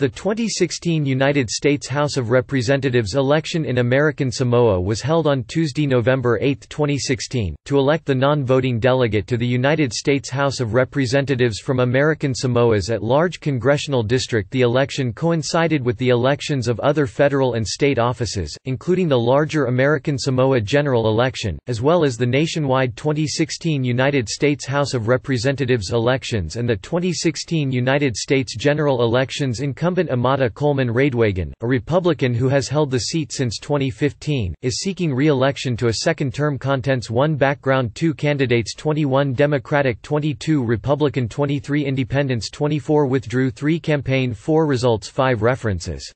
The 2016 United States House of Representatives election in American Samoa was held on Tuesday, November 8, 2016, to elect the non-voting delegate to the United States House of Representatives from American Samoa's at-large congressional district. The election coincided with the elections of other federal and state offices, including the larger American Samoa general election, as well as the nationwide 2016 United States House of Representatives elections and the 2016 United States general elections in Incumbent Amata Coleman Radewagen, a Republican who has held the seat since 2015, is seeking re-election to a second term contents 1 background 2 candidates 21 Democratic 22 Republican 23 Independents 24 withdrew 3 campaign 4 results 5 references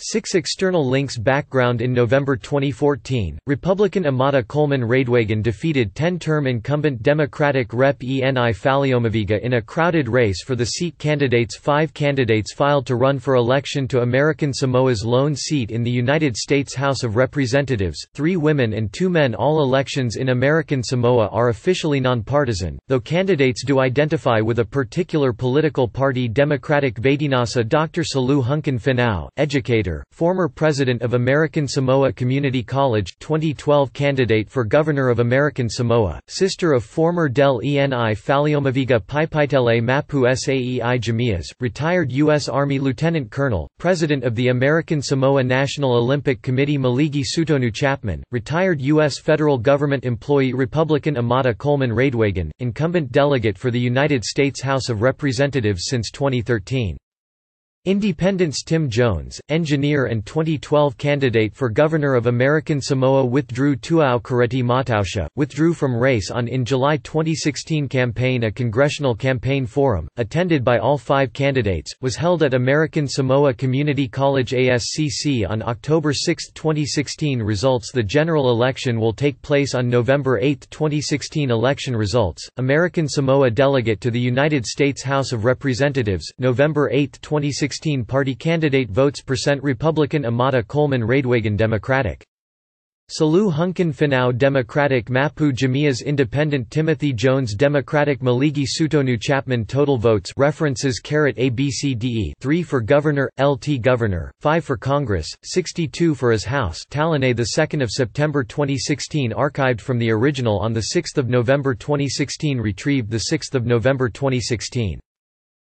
6 External links Background In November 2014, Republican Amata Coleman Radewagen defeated 10-term incumbent Democratic Rep. Eni Faleomavaega in a crowded race for the seat candidates Five candidates filed to run for election to American Samoa's lone seat in the United States House of Representatives, three women and two men All elections in American Samoa are officially nonpartisan, though candidates do identify with a particular political party Democratic Vaitinasa Dr. Salu Hunkin Finau, educator former president of American Samoa Community College 2012 candidate for Governor of American Samoa, sister of former Del Eni Faleomavaega Paipitele Mapu Saei Jamias, retired U.S. Army Lieutenant Colonel, President of the American Samoa National Olympic Committee Maligi Suitonu Chapman, retired U.S. federal government employee Republican Amata Coleman Radewagen, incumbent delegate for the United States House of Representatives since 2013. Independents Tim Jones, engineer and 2012 candidate for Governor of American Samoa withdrew Tuau Kareti Matausha, withdrew from race on in July 2016 campaign A congressional campaign forum, attended by all five candidates, was held at American Samoa Community College ASCC on October 6, 2016 Results The general election will take place on November 8, 2016 Election results, American Samoa delegate to the United States House of Representatives, November 8, 2016 16 party candidate votes percent Republican Amata Coleman Radewagen Democratic. Salu Hunkin Finau Democratic Mapu Jamias Independent Timothy Jones Democratic Maligi Suitonu Chapman Total votes references caret ABCDE 3 for Governor, LT Governor, 5 for Congress, 62 for his House Talanei 2 September 2016 Archived from the original on 6 November 2016 Retrieved 6 November 2016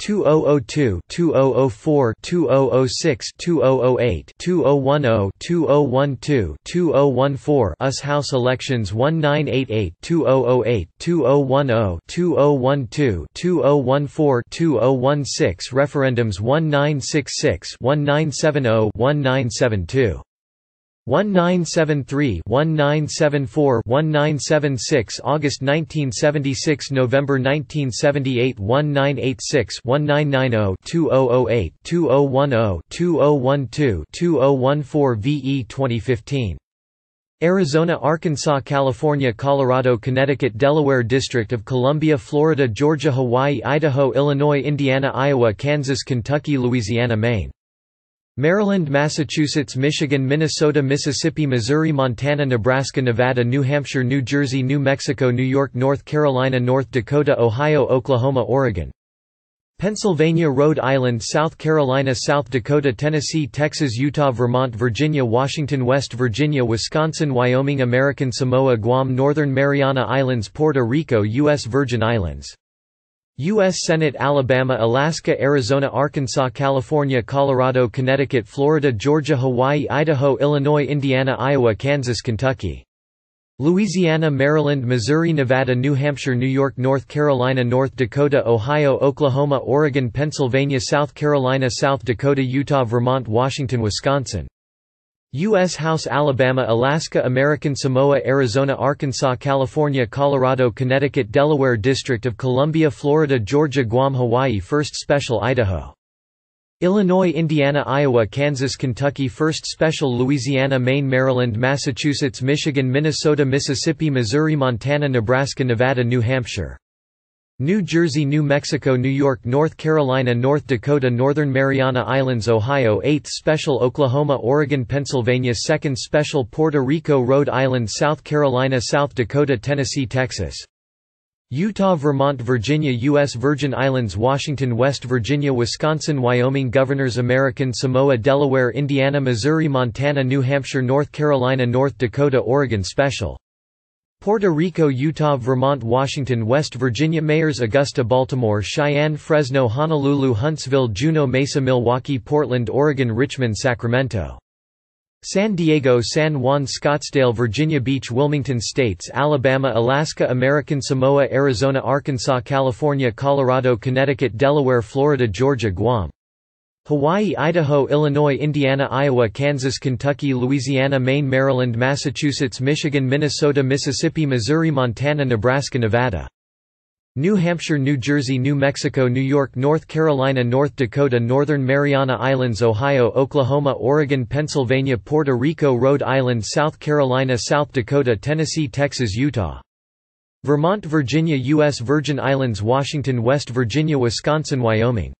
2002 2004 2006 2008 2010 2012 2014 US House elections 1988 2008 2010 2012 2014 2016 referendums 1966 1970 1972 1973 1974 1976 August 1976 November 1978 1986 1990 2008 2010 2012 2014 VE 2015 Arizona Arkansas California Colorado Connecticut Delaware District of Columbia Florida Georgia Hawaii Idaho Illinois Indiana Iowa Kansas Kentucky Louisiana Maine Maryland, Massachusetts, Michigan, Minnesota, Mississippi, Missouri, Montana, Nebraska, Nevada, New Hampshire, New Jersey, New Mexico, New York, North Carolina, North Dakota, Ohio, Oklahoma, Oregon. Pennsylvania, Rhode Island, South Carolina, South Dakota, Tennessee, Texas, Utah, Vermont, Virginia, Washington, West Virginia, Wisconsin, Wyoming, American Samoa, Guam, Northern Mariana Islands, Puerto Rico, U.S. Virgin Islands. U.S. Senate Alabama Alaska Arizona Arkansas California Colorado Connecticut Florida Georgia Hawaii Idaho Illinois Indiana Iowa Kansas Kentucky Louisiana Maryland Missouri Nevada New Hampshire New York North Carolina North Dakota Ohio Oklahoma Oregon Pennsylvania South Carolina South Dakota Utah Vermont Washington Wisconsin U.S. House Alabama Alaska American Samoa Arizona Arkansas California Colorado Connecticut Delaware District of Columbia Florida Georgia Guam Hawaii First Special Idaho Illinois Indiana Iowa Kansas Kentucky First Special Louisiana Maine Maryland Massachusetts Michigan Minnesota Mississippi Missouri Montana Nebraska Nevada New Hampshire New Jersey New Mexico New York North Carolina North Dakota Northern Mariana Islands Ohio 8th Special Oklahoma Oregon Pennsylvania 2nd Special Puerto Rico Rhode Island South Carolina South Dakota Tennessee Texas Utah Vermont Virginia U.S. Virgin Islands Washington West Virginia Wisconsin Wyoming Governors American Samoa Delaware Indiana Missouri Montana New Hampshire North Carolina North Dakota Oregon Special Puerto Rico Utah Vermont Washington West Virginia Mayors Augusta Baltimore Cheyenne Fresno Honolulu Huntsville Juneau Mesa Milwaukee Portland Oregon Richmond Sacramento. San Diego San Juan Scottsdale Virginia Beach Wilmington States Alabama Alaska American Samoa Arizona Arkansas California Colorado Connecticut Delaware Florida Georgia Guam Hawaii Idaho Illinois Indiana Iowa Kansas Kentucky Louisiana Maine Maryland Massachusetts Michigan Minnesota Mississippi Missouri Montana Nebraska Nevada. New Hampshire New Jersey New Mexico New York North Carolina North Dakota Northern Mariana Islands Ohio Oklahoma Oregon Pennsylvania Puerto Rico Rhode Island South Carolina South Dakota Tennessee Texas Utah. Vermont Virginia U.S. Virgin Islands Washington West Virginia Wisconsin Wyoming